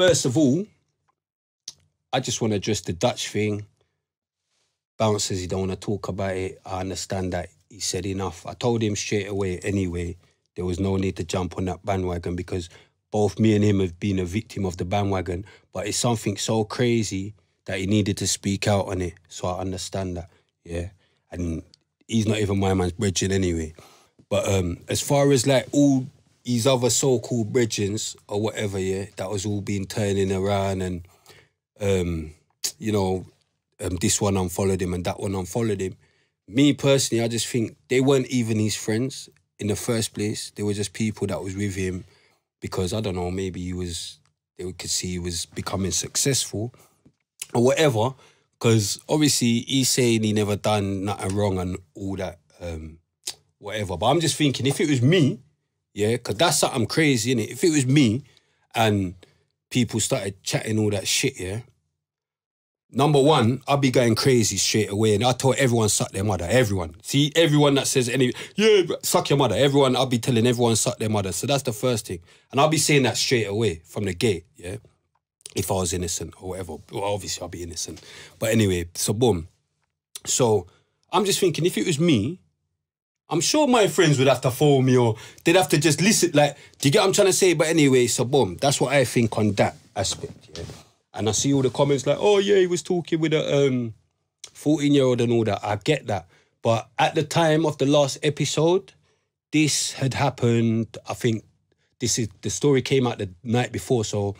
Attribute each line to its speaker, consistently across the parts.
Speaker 1: first of all, I just want to address the Dutch thing. Bounce says he don't want to talk about it. I understand that. He said enough. I told him straight away anyway, there was no need to jump on that bandwagon because both me and him have been a victim of the bandwagon. But it's something so crazy that he needed to speak out on it. So I understand that. Yeah. And he's not even my man's bridging anyway. But um, as far as like all these other so-called bridgings or whatever, yeah, that was all being turning around and um, you know, um, this one unfollowed him and that one unfollowed him. Me personally, I just think they weren't even his friends in the first place. They were just people that was with him because I don't know, maybe he was they could see he was becoming successful or whatever. Because obviously he's saying he never done nothing wrong and all that, um, whatever. But I'm just thinking if it was me, yeah, because that's something crazy, innit? If it was me and people started chatting all that shit, yeah. Number one, I'd be going crazy straight away, and I told everyone suck their mother. Everyone, see, everyone that says any, yeah, suck your mother. Everyone, I'll be telling everyone suck their mother. So that's the first thing, and I'll be saying that straight away from the gate, yeah. If I was innocent or whatever, well, obviously I'll be innocent. But anyway, so boom. So I'm just thinking, if it was me, I'm sure my friends would have to follow me or they'd have to just listen. Like, do you get what I'm trying to say? But anyway, so boom, that's what I think on that aspect. Yeah. And I see all the comments like, oh yeah, he was talking with a um 14 year old and all that. I get that. But at the time of the last episode, this had happened. I think this is the story came out the night before, so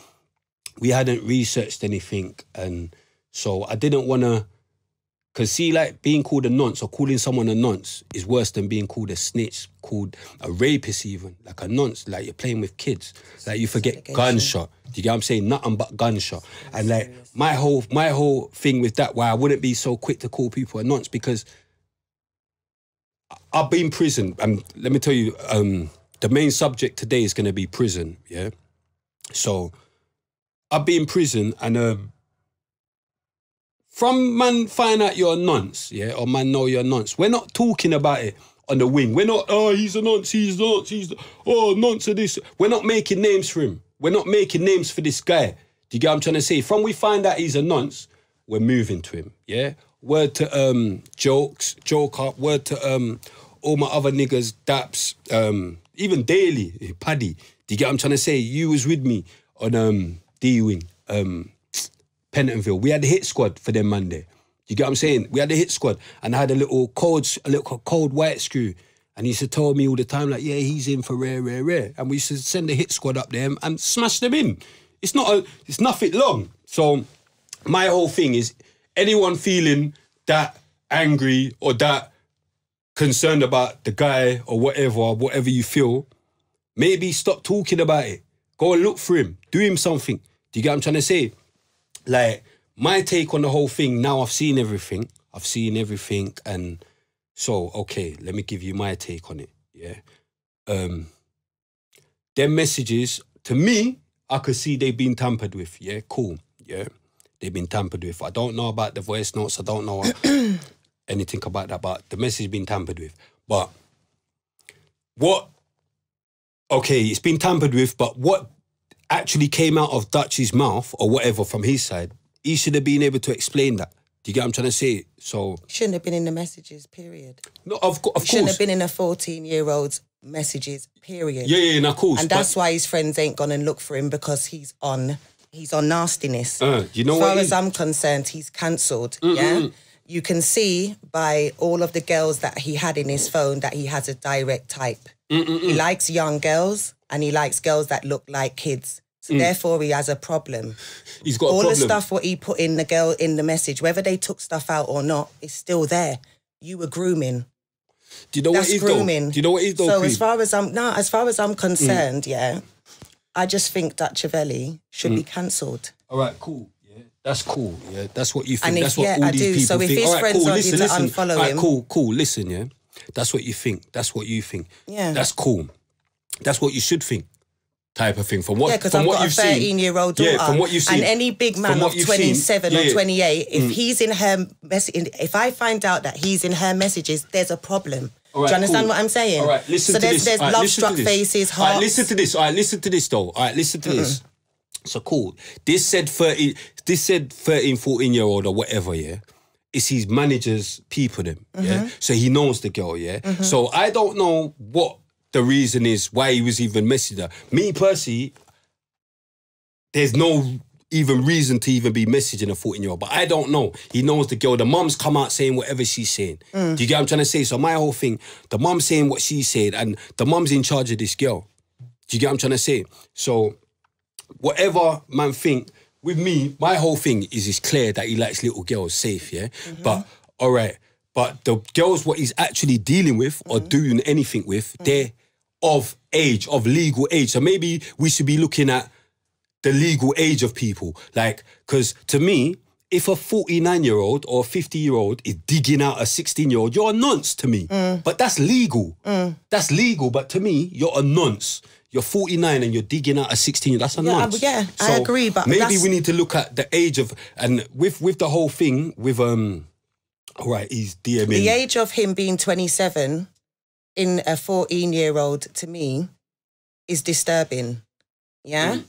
Speaker 1: we hadn't researched anything, and so I didn't want to. Cause see, like being called a nonce or calling someone a nonce is worse than being called a snitch, called a rapist, even like a nonce. Like you're playing with kids, like you forget gunshot. Do you get what I'm saying? Nothing but gunshot. And like my whole my whole thing with that, why I wouldn't be so quick to call people a nonce because I've been in prison, and let me tell you, um, the main subject today is going to be prison. Yeah, so I've been in prison, and um, from man find out you're a nonce, yeah, or man know you're a nonce. We're not talking about it on the wing. We're not, oh, he's a nonce, he's a nonce, he's, oh, nonce of this. We're not making names for him. We're not making names for this guy. Do you get what I'm trying to say? From we find out he's a nonce, we're moving to him, yeah? Word to um jokes, joke up, word to um all my other niggas, Daps, um, even Daily, Paddy. Do you get what I'm trying to say? You was with me on um D Wing, um, Pentonville. We had the hit squad for them Monday. You get what I'm saying? We had the hit squad, and I had a little cold, a little cold white screw. And he used to tell me all the time, like, yeah, he's in for rare, rare, rare. And we used to send the hit squad up there and, and smash them in. It's not a, it's nothing long. So my whole thing is anyone feeling that angry or that concerned about the guy or whatever, whatever you feel, maybe stop talking about it. Go and look for him. Do him something. Do you get what I'm trying to say? Like, my take on the whole thing, now I've seen everything. I've seen everything and so okay, let me give you my take on it. Yeah. Um them messages, to me, I could see they've been tampered with. Yeah, cool. Yeah. They've been tampered with. I don't know about the voice notes. I don't know anything about that, but the message been tampered with. But what okay, it's been tampered with, but what actually came out of Dutch's mouth or whatever from his side, he should have been able to explain that. Do you get what I'm trying to say? So
Speaker 2: Shouldn't have been in the messages, period.
Speaker 1: no, of, of
Speaker 2: Shouldn't have been in a 14 year old's messages, period.
Speaker 1: yeah, yeah, no, of course.
Speaker 2: And that's why his friends ain't gonna look for him because he's on he's on nastiness.
Speaker 1: Uh, you know
Speaker 2: as far as? I'm concerned, he's cancelled. Yeah. You can see by all of the girls that he had in his phone that he has a direct type. He likes young girls and he likes girls that look like kids. So therefore he has a problem.
Speaker 1: he's got a
Speaker 2: all the stuff what he put in the girl in the message, whether they took stuff out or not, is still there. You were grooming.
Speaker 1: Do you know
Speaker 2: That's
Speaker 1: what is
Speaker 2: grooming.
Speaker 1: though? Do you know what it is though?
Speaker 2: So
Speaker 1: Creed?
Speaker 2: as far as I'm no, as far as
Speaker 1: Mm.
Speaker 2: I'm concerned, yeah, I just think Dutchavelli should
Speaker 1: Mm.
Speaker 2: be cancelled.
Speaker 1: All right, cool. Yeah, that's cool. Yeah, that's what you think.
Speaker 2: And if-
Speaker 1: that's what
Speaker 2: yeah,
Speaker 1: all
Speaker 2: I
Speaker 1: these
Speaker 2: do.
Speaker 1: people
Speaker 2: So if
Speaker 1: think.
Speaker 2: his
Speaker 1: right,
Speaker 2: friends
Speaker 1: cool.
Speaker 2: want
Speaker 1: listen,
Speaker 2: you to
Speaker 1: listen.
Speaker 2: unfollow
Speaker 1: All right,
Speaker 2: him-
Speaker 1: cool, cool. Listen, yeah, that's what you think. That's what you think.
Speaker 2: Yeah.
Speaker 1: that's cool. That's what you should think. Type of thing. From what?
Speaker 2: Yeah, because
Speaker 1: from
Speaker 2: I've
Speaker 1: what
Speaker 2: got a
Speaker 1: you've seen.
Speaker 2: 13 year old daughter.
Speaker 1: Yeah, from what you've seen.
Speaker 2: And any big man of
Speaker 1: you've seen,
Speaker 2: 27
Speaker 1: yeah,
Speaker 2: or.
Speaker 1: Mm.
Speaker 2: 28, if he's in her mess, if I find out that he's in her messages, there's a problem.
Speaker 1: Right,
Speaker 2: Do you understand
Speaker 1: cool.
Speaker 2: what I'm saying?
Speaker 1: All right, listen
Speaker 2: so
Speaker 1: to
Speaker 2: there's,
Speaker 1: this.
Speaker 2: there's
Speaker 1: right, love-struck
Speaker 2: faces,
Speaker 1: All right, listen to this. All right, listen to this though. All right, listen to this. So cool. This said 30, this said 13, 14 year old or whatever, yeah. It's his manager's people them, yeah. Mm-hmm. So he knows the girl, yeah. Mm-hmm. So I don't know what the reason is why he was even messaging her. Me personally, there's no even reason to even be messaging a 14 year old. But I don't know. He knows the girl. The mum's come out saying whatever she's saying. Mm. Do you get what I'm trying to say? So my whole thing, the mum's saying what she said, and the mum's in charge of this girl. Do you get what I'm trying to say? So whatever man think, with me, my whole thing is it's clear that he likes little girls, safe, yeah? Mm-hmm. But all right. But the girls what he's actually dealing with or mm-hmm. doing anything with, mm-hmm. they're of age, of legal age. So maybe we should be looking at the legal age of people. Like, because to me, if a 49 year old or 50 year old is digging out a 16 year old, you're a nonce to me. Mm. But that's legal. Mm. That's legal. But to me, you're a nonce. You're 49 and you're digging out a 16 that's a
Speaker 2: Yeah,
Speaker 1: nonce.
Speaker 2: yeah, I agree, but
Speaker 1: maybe we need to look at the age of and with with the whole thing with um all right, he's DMing.
Speaker 2: The age of him being 27 in a 14 year old to me is disturbing. Yeah.
Speaker 1: Mm.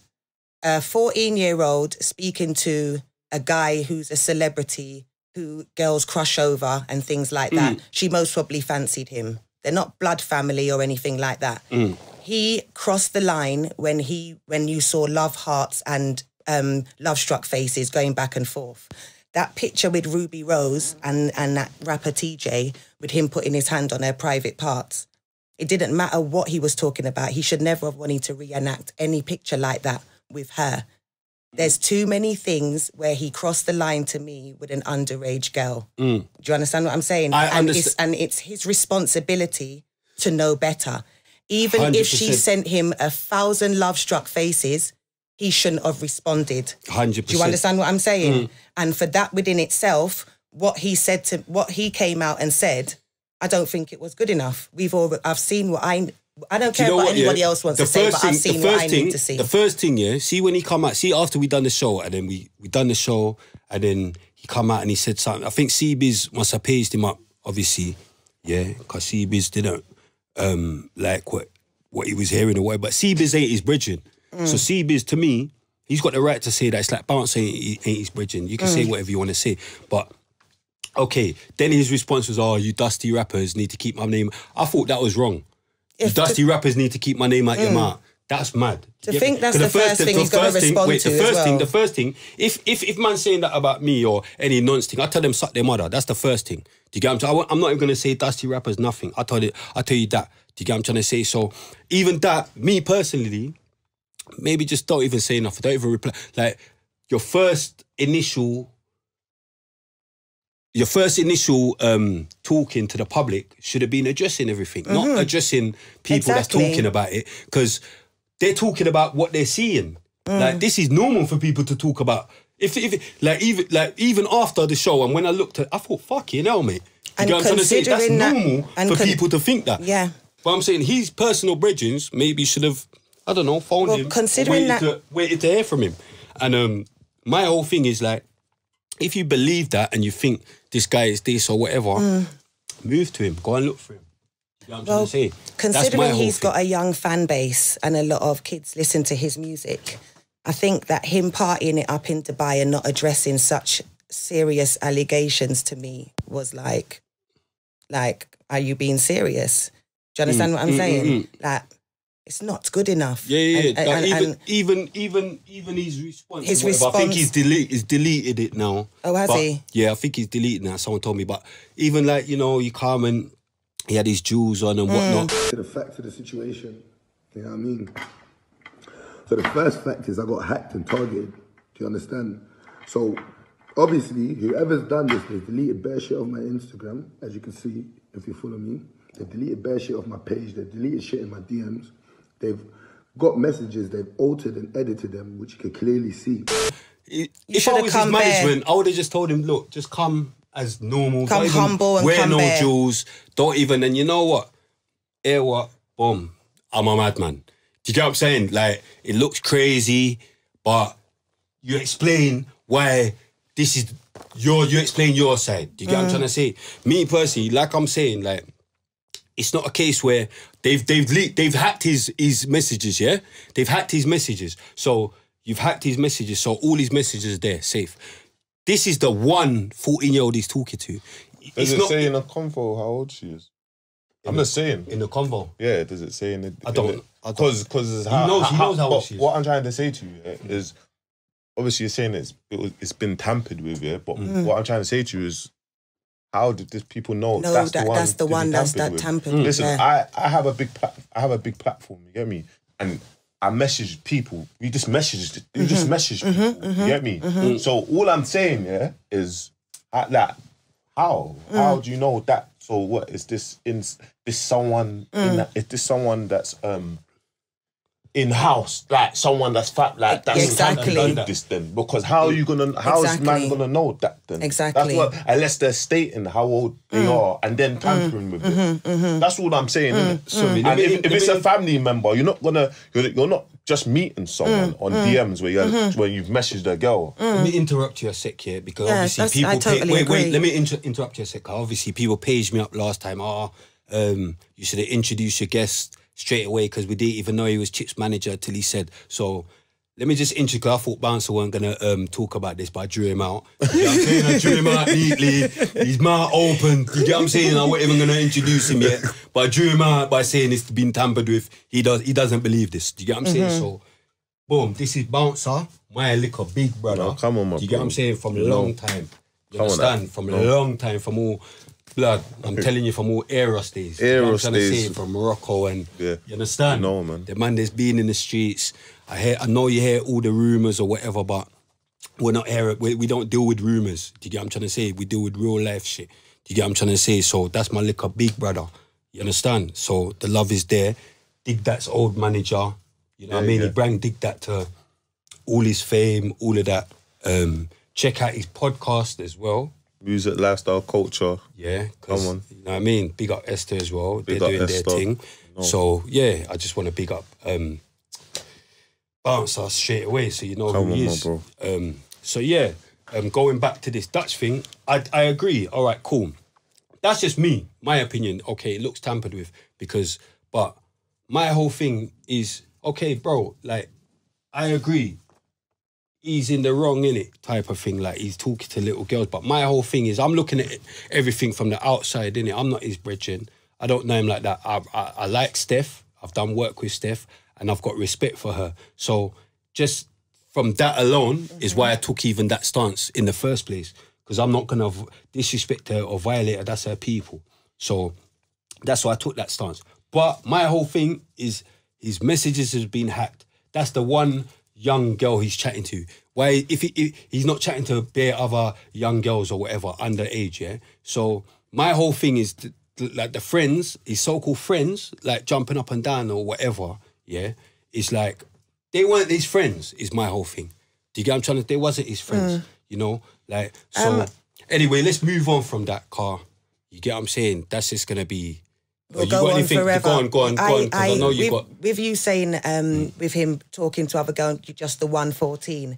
Speaker 2: A 14 year old speaking to a guy who's a celebrity who girls crush over and things like that.
Speaker 1: Mm.
Speaker 2: She most probably fancied him. They're not blood family or anything like that.
Speaker 1: Mm.
Speaker 2: He crossed the line when he when you saw love hearts and um, love struck faces going back and forth. That picture with Ruby Rose and and that rapper TJ with him putting his hand on her private parts. It didn't matter what he was talking about. He should never have wanted to reenact any picture like that with her. There's too many things where he crossed the line to me with an underage girl. Do you understand what I'm saying?
Speaker 1: Mm. I
Speaker 2: and, it's, and it's his responsibility to know better. Even if she sent him a thousand love struck faces, he shouldn't have responded.
Speaker 1: 100%.
Speaker 2: Do you understand what I'm
Speaker 1: Mm.
Speaker 2: saying? And for that within itself, what he said to what he came out and said, I don't think it was good enough. We've all I've seen what I I don't
Speaker 1: Do
Speaker 2: care
Speaker 1: you know
Speaker 2: what
Speaker 1: what,
Speaker 2: anybody
Speaker 1: yeah?
Speaker 2: else wants
Speaker 1: The
Speaker 2: to say,
Speaker 1: first
Speaker 2: but
Speaker 1: thing-
Speaker 2: I've
Speaker 1: the
Speaker 2: seen what
Speaker 1: first
Speaker 2: I
Speaker 1: thing,
Speaker 2: need to see.
Speaker 1: The first thing, yeah. See when he come out. See after we done the show, and then we we done the show, and then he come out and he said something. I think CBiz must have paged him up, obviously, yeah, because CBiz didn't um like what what he was hearing or whatever. But CBiz ain't his bridging.
Speaker 2: Mm.
Speaker 1: So CBiz to me, he's got the right to say that. It's like bounce ain't, ain't his bridging. You can
Speaker 2: Mm.
Speaker 1: say whatever you want to say, but. Okay, then his response was, "Oh, you dusty rappers need to keep my name." I thought that was wrong. You
Speaker 2: If
Speaker 1: dusty rappers need to keep my name out your mouth. That's mad.
Speaker 2: To think that's the first thing he's
Speaker 1: first thing-
Speaker 2: respond
Speaker 1: wait,
Speaker 2: to
Speaker 1: the first thing, the first thing, if if if man's saying that about me or any nonce thing, I tell them suck their mother. That's the first thing. Do you get what I'm saying? I'm not even gonna say dusty rappers nothing. I tell it. I tell you that. Do you get what I'm trying to say? So even that, me personally, maybe just don't even say enough. Don't even reply. Like your first initial your first initial um, talking to the public should have been addressing everything, not addressing people
Speaker 2: Mm-hmm. Exactly.
Speaker 1: that's talking about it, because they're talking about what they're seeing.
Speaker 2: Mm.
Speaker 1: Like this is normal for people to talk about. If, if like even like even after the show, and when I looked at, I thought, "Fuck you know, mate." You
Speaker 2: And
Speaker 1: what I'm trying to say? That's
Speaker 2: that-
Speaker 1: normal
Speaker 2: and
Speaker 1: for people to think that.
Speaker 2: Yeah.
Speaker 1: But I'm saying his personal bridgings maybe should have, I don't know, phoned
Speaker 2: Well,
Speaker 1: him,
Speaker 2: considering
Speaker 1: waited,
Speaker 2: that-
Speaker 1: to, waited to hear from him. And um, my whole thing is like, if you believe that and you think this guy is this or whatever, move to him, go and look for him.
Speaker 2: Well,
Speaker 1: trying to say? That's my
Speaker 2: considering he's got a young fan base and a lot of kids listen to his music, I think that him partying it up in Dubai and not addressing such serious allegations to me was like, like, are you being serious? Do you mm, understand what I'm mm, mm, saying? Like, it's not good enough.
Speaker 1: Mm, Yeah, yeah,
Speaker 2: And-
Speaker 1: yeah.
Speaker 2: and-
Speaker 1: Like,
Speaker 2: and-
Speaker 1: even,
Speaker 2: and-
Speaker 1: even, even, even his response.
Speaker 2: His
Speaker 1: whatever, I think he's delete, he's deleted it now.
Speaker 2: Oh, has
Speaker 1: But-
Speaker 2: he?
Speaker 1: Yeah, I think he's deleted now. Someone told me, but even like you know, you come and he had his jewels on and
Speaker 2: Mm.
Speaker 1: whatnot.
Speaker 3: to the fact of the situation. You know what I mean? So the first fact is I got hacked and targeted. Do you understand? So obviously, whoever's done this, they've deleted bare shit off my Instagram, as you can see if you follow me. They've deleted bare shit off my page. They've deleted shit in my DMs. They've got messages. They've altered and edited them, which you can clearly see.
Speaker 1: if I was his
Speaker 2: come bare.
Speaker 1: management, I would have just told him, look, just come as normal.
Speaker 2: Come
Speaker 1: don't
Speaker 2: humble and
Speaker 1: wear
Speaker 2: come
Speaker 1: no
Speaker 2: bare.
Speaker 1: jewels. Don't even. And you know what? Hear what? Boom. I'm a madman. Do you get what I'm saying? Like it looks crazy, but you explain why this is your. You explain your side. Do you get what I'm
Speaker 2: Mm.
Speaker 1: trying to say? Me personally, like I'm saying, like it's not a case where they've they've le- they've hacked his his messages. Yeah, they've hacked his messages. So You've hacked his messages, so all his messages are there, safe. This is the one 14 year old he's talking to.
Speaker 4: Does
Speaker 1: It's
Speaker 4: it
Speaker 1: not
Speaker 4: say in the convo how old she is? I'm just saying.
Speaker 1: in the convo.
Speaker 4: Yeah, does it say in the?
Speaker 1: I don't- I don't-
Speaker 4: Because because how,
Speaker 1: knows- he
Speaker 4: how-
Speaker 1: knows how
Speaker 4: but
Speaker 1: old she is.
Speaker 4: What I'm trying to say to you yeah, is, obviously you're saying it's it was, it's been tampered with, yeah. But
Speaker 1: Mm.
Speaker 4: what I'm trying to say to you is, how did these people know
Speaker 2: No,
Speaker 4: that's
Speaker 2: that-
Speaker 4: the one?
Speaker 2: that's the
Speaker 4: to be
Speaker 2: one that's that
Speaker 4: with?
Speaker 2: tampered
Speaker 1: Mm.
Speaker 2: with,
Speaker 4: Listen,
Speaker 2: yeah.
Speaker 4: I I have a big plat- I have a big platform. You get me? And I message people. You just message. You just
Speaker 2: Mm-hmm.
Speaker 4: message people. You get me? So all I'm saying, yeah, is uh, that how
Speaker 2: Mm.
Speaker 4: how do you know that? So what is this? In this someone?
Speaker 2: Mm.
Speaker 4: In that, is this someone that's um in house? Like someone that's fat? Like that's
Speaker 2: Exactly.
Speaker 4: done this then? Because how are you gonna? How is man gonna know that then?
Speaker 2: Exactly.
Speaker 4: That's what unless they're stating how old they are and then tampering with it. That's all I'm saying. innit?
Speaker 1: Sorry, let
Speaker 4: And
Speaker 1: me-
Speaker 4: if,
Speaker 1: let
Speaker 4: if it's
Speaker 1: me-
Speaker 4: a family member, you're not gonna you're, you're not just meeting someone on DMs where you're when you've messaged a girl.
Speaker 1: Let me interrupt you a sec here because
Speaker 2: Yeah,
Speaker 1: obviously
Speaker 2: that's-
Speaker 1: people
Speaker 2: I totally
Speaker 1: pay, wait wait let me inter- interrupt you a sec. 'cause Obviously people paged me up last time. Oh, um, you should have introduced your guest straight away because we didn't even know he was Chips manager till he said so. Let me just introduce. 'cause I thought Bouncer weren't gonna um, talk about this, but I drew him out. You know what I'm saying? I drew him out neatly. His mouth open. You get what I'm saying? I wasn't even gonna introduce him yet, but I drew him out by saying it's been tampered with. He does. He doesn't believe this. Do you get what I'm saying? So boom, this is Bouncer, my liquor big brother.
Speaker 4: No, come on, my
Speaker 1: Do you get what I'm saying? From a long time. You
Speaker 4: Come on,
Speaker 1: understand?
Speaker 4: that-
Speaker 1: from a long time, from all blood. I'm telling you, from all Eros days. You know I'm trying to
Speaker 4: days.
Speaker 1: say? From Morocco and
Speaker 4: Yeah.
Speaker 1: you understand?
Speaker 4: No, man.
Speaker 1: The man that's been in the streets. I hear I know you hear all the rumours or whatever, but we're not here. We, we don't deal with rumours. Do you get what I'm trying to say? We deal with real life shit. Do you get what I'm trying to say? So that's my liquor big brother. You understand? So the love is there. Dig That's old manager. You know what I mean?
Speaker 4: yeah.
Speaker 1: He bring Dig That to all his fame, all of that. Um, check out his podcast as well.
Speaker 4: Music, lifestyle, culture.
Speaker 1: Yeah,
Speaker 4: Come on.
Speaker 1: You know what I mean? Big up Esther as well.
Speaker 4: Big
Speaker 1: They're doing their thing.
Speaker 4: No.
Speaker 1: So yeah, I just want to big up um Bouncer straight away so you know
Speaker 4: Come
Speaker 1: who he
Speaker 4: on, my
Speaker 1: is.
Speaker 4: bro.
Speaker 1: Um so yeah, um going back to this Dutch thing, I I agree. All right, cool. That's just me, my opinion. Okay, it looks tampered with because but my whole thing is okay, bro, like I agree he's in the wrong in it type of thing. Like he's talking to little girls. But my whole thing is I'm looking at everything from the outside in it. I'm not his brethren. I don't know him like that. I, I I like Steph. I've done work with Steph, and I've got respect for her. So just from that alone is why I took even that stance in the first place. Because I'm not gonna v- disrespect her or violate her. That's her people. So that's why I took that stance. But my whole thing is his messages has been hacked. That's the one young girl he's chatting to. Why if, he, if he's not chatting to bare other young girls or whatever underage, yeah. So my whole thing is like the friends, his so-called friends, like jumping up and down or whatever, yeah. It's like they weren't his friends. Is my whole thing. Do you get what I'm trying to? They wasn't his friends. You know, like so.
Speaker 2: Um,
Speaker 1: anyway, let's move on from that car. You get what I'm saying? That's just gonna be.
Speaker 2: We'll
Speaker 1: you
Speaker 2: go on
Speaker 1: anything?
Speaker 2: forever.
Speaker 1: Go on, go on, go on. Because I, know you
Speaker 2: with,
Speaker 1: got.
Speaker 2: with you saying um, with him talking to other girls, just the one fourteen.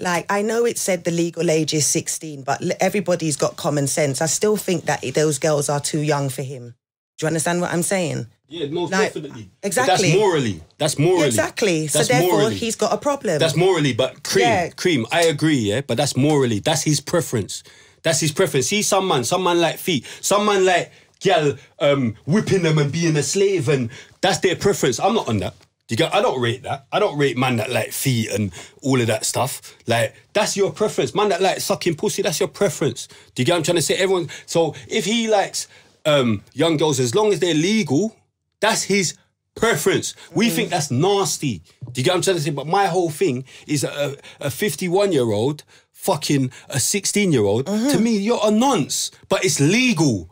Speaker 2: Like I know it said the legal age is sixteen, but everybody's got common sense. I still think that those girls are too young for him. Do you understand what I'm saying?
Speaker 1: Yeah, most
Speaker 2: Like,
Speaker 1: definitely. But
Speaker 2: exactly.
Speaker 1: that's morally. That's morally.
Speaker 2: Exactly. So therefore,
Speaker 1: morally.
Speaker 2: he's got a problem.
Speaker 1: That's morally, but cream,
Speaker 2: Yeah.
Speaker 1: cream. I agree, yeah, but that's morally. That's his preference. That's his preference. See, some man, some man like feet, some man like gal um, whipping them and being a slave, and that's their preference. I'm not on that. Do you get? I don't rate that. I don't rate man that like feet and all of that stuff. Like that's your preference. Man that like sucking pussy, that's your preference. Do you get what I'm trying to say? Everyone. So if he likes um, young girls, as long as they're legal, that's his preference. We think that's nasty. Do you get what I'm trying to say? But my whole thing is a, a 51 year old fucking a 16 year old. To me, you're a nonce, but it's legal.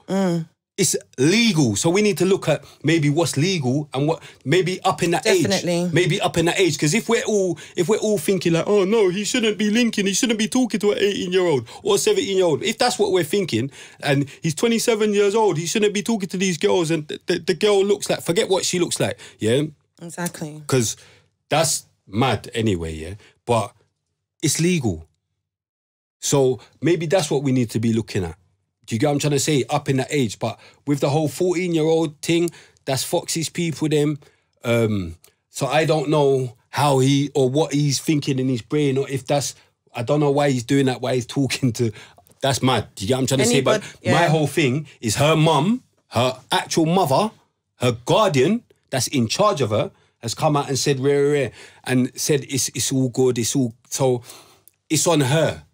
Speaker 1: It's legal. So we need to look at maybe what's legal and what maybe up in that
Speaker 2: Definitely.
Speaker 1: age. Maybe up in that age. Because if we're all if we're all thinking like, oh no, he shouldn't be linking, he shouldn't be talking to an 18 year old or 17 year old. If that's what we're thinking, and he's 27 years old, he shouldn't be talking to these girls. And the, the, the girl looks like, forget what she looks like. Yeah
Speaker 2: exactly.
Speaker 1: because that's mad anyway, yeah. But it's legal, so maybe that's what we need to be looking at. Do you get what I'm trying to say? Up in that age, but with the whole 14 year old thing, that's Foxy's people them. Um, so I don't know how he or what he's thinking in his brain, or if that's I don't know why he's doing that. Why he's talking to. That's mad. Do you get what I'm trying to say? But
Speaker 2: Anybody-
Speaker 1: my whole thing is her mum, her actual mother, her guardian that's in charge of her, has come out and said rare, rare, and said it's it's all good. It's all so. It's on her.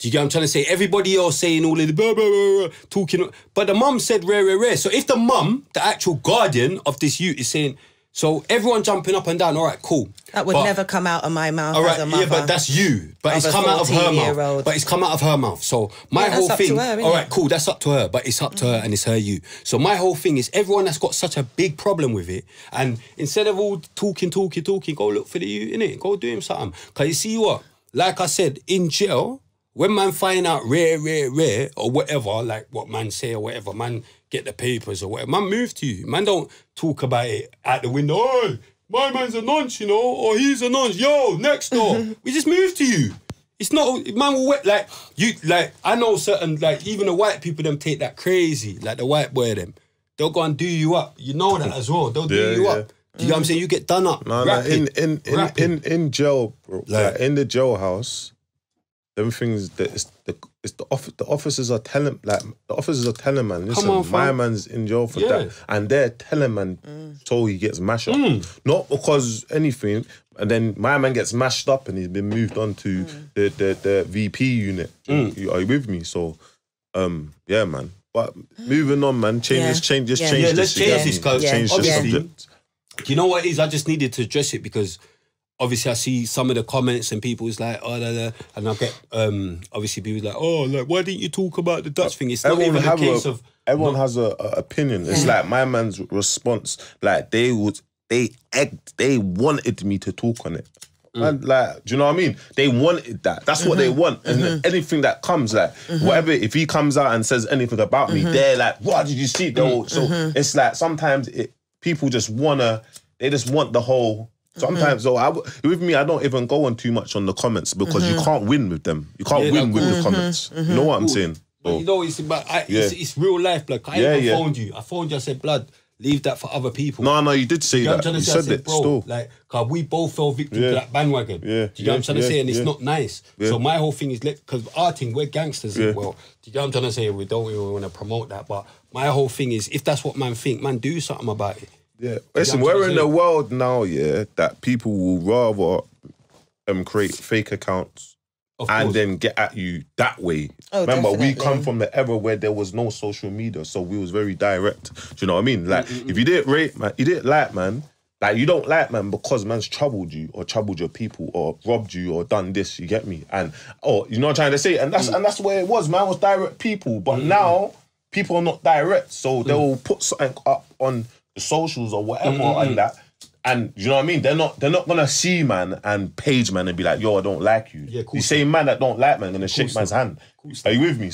Speaker 1: Do you get what I'm trying to say? Everybody else saying all of the blah, blah, blah, blah, talking, but the mum said rare, rare, rare. So if the mum, the actual guardian of this youth, is saying, so everyone jumping up and down, all right, cool.
Speaker 2: That would
Speaker 1: But-
Speaker 2: never come out of my mouth
Speaker 1: all
Speaker 2: as a mother.
Speaker 1: yeah, but that's you. But it's come out of her mouth.
Speaker 2: 14-year-old.
Speaker 1: But it's come out of her mouth. So my
Speaker 2: Yeah, that's
Speaker 1: whole
Speaker 2: up to
Speaker 1: thing.
Speaker 2: her,
Speaker 1: all right, cool. That's up to her. But it's up to her, and it's her you. So my whole thing is everyone that's got such a big problem with it, and instead of all talking, talking, talking, go look for the you in it. Go do him something. Cause you see what? Like I said, in jail, when man find out rare, rare, rare, or whatever, like what man say or whatever, man get the papers or whatever, man move to you. Man don't talk about it at the window. Oh, my man's a nonce, you know, or he's a nonce. Yo, next door. we just move to you. It's not man will wait like you like I know certain like even the white people them take that crazy like the white boy them they'll go and do you up you know that as well they'll do
Speaker 4: Yeah,
Speaker 1: you
Speaker 4: yeah.
Speaker 1: up do you know what I'm saying you get done up
Speaker 4: No, no, in in in, in in jail, bro.
Speaker 1: Like-
Speaker 4: Like, in the jailhouse, them things that it's the it's the off, the officers are telling like the officers are telling man, listen,
Speaker 1: on,
Speaker 4: my
Speaker 1: fam.
Speaker 4: man's in jail for
Speaker 1: Yeah.
Speaker 4: that, and they're telling man so he gets mashed up,
Speaker 1: Mm.
Speaker 4: not because anything, and then my man gets mashed up and he's been moved on to the, the the VP unit.
Speaker 1: Mm.
Speaker 4: You- Are you with me? So, um, yeah, man. But moving on, man. Change
Speaker 2: Yeah.
Speaker 4: this, change this,
Speaker 2: Yeah.
Speaker 4: change
Speaker 1: Yeah,
Speaker 4: this.
Speaker 1: let's
Speaker 4: you
Speaker 1: change
Speaker 4: get
Speaker 1: this,
Speaker 4: me?
Speaker 1: 'cause
Speaker 4: change the
Speaker 1: obviously-
Speaker 4: subject.
Speaker 1: you know what it is I just needed to address it because obviously I see some of the comments and people is like oh da, da, and I get um obviously people like oh like why didn't you talk about the Dutch thing it's not
Speaker 4: everyone
Speaker 1: even a case
Speaker 4: a,
Speaker 1: of
Speaker 4: everyone has a, a opinion. It's like my man's response. Like they would, they egged, they wanted me to talk on it.
Speaker 1: Mm.
Speaker 4: Man, like, do you know what I mean? They wanted that. That's what they
Speaker 1: Mm-hmm.
Speaker 4: want. And anything that comes, like, whatever, if he comes out and says anything about me, they're like, what did you see? They'll- So it's like sometimes it, people just wanna, they just want the whole. Sometimes, mm-hmm. so I, w- with me, I don't even go on too much on the comments because you mm-hmm. can't win with them. You can't
Speaker 1: Yeah,
Speaker 4: win with the
Speaker 1: course.
Speaker 4: comments. You know what I'm saying?
Speaker 1: But
Speaker 4: So-
Speaker 1: you know, it's but I,
Speaker 4: Yeah.
Speaker 1: it's, it's real life. Like I
Speaker 4: Yeah,
Speaker 1: even
Speaker 4: yeah.
Speaker 1: phoned you. I phoned you. I said, "Blood, leave that for other people."
Speaker 4: No, no, you did say
Speaker 1: You know what
Speaker 4: that.
Speaker 1: I'm trying
Speaker 4: You
Speaker 1: to say? I
Speaker 4: said
Speaker 1: said,
Speaker 4: it
Speaker 1: bro,
Speaker 4: still.
Speaker 1: like, cause we both fell victim
Speaker 4: Yeah.
Speaker 1: to that bandwagon.
Speaker 4: Yeah,
Speaker 1: Do you know what I'm trying to
Speaker 4: yeah,
Speaker 1: say? And it's
Speaker 4: yeah.
Speaker 1: not nice.
Speaker 4: Yeah.
Speaker 1: So my whole thing is, because our thing, we're gangsters
Speaker 4: Yeah.
Speaker 1: as well. Do you know what I'm trying to say? We don't even want to promote that, but my whole thing is, if that's what man think, man, do something about it.
Speaker 4: Yeah. Listen, we're in
Speaker 1: to
Speaker 4: a world now, yeah, that people will rather um create fake accounts and then get at you that way.
Speaker 2: Oh,
Speaker 4: Remember, we come from the era where there was no social media, so we was very direct. Do you know what I mean? Like, if you didn't rate man, you didn't like man. Like you don't like man because man's troubled you or troubled your people or robbed you or done this. You get me? And oh, you know what I'm trying to say? And that's and that's where it was. Man was direct people, but now people are not direct, so they will put something up on the socials or whatever and that. And you know what I mean? They're not they're not gonna see man and page man and be like, yo, I don't like you.
Speaker 1: Yeah,
Speaker 4: the same man that don't like man gonna shake man's hand. Are you with me?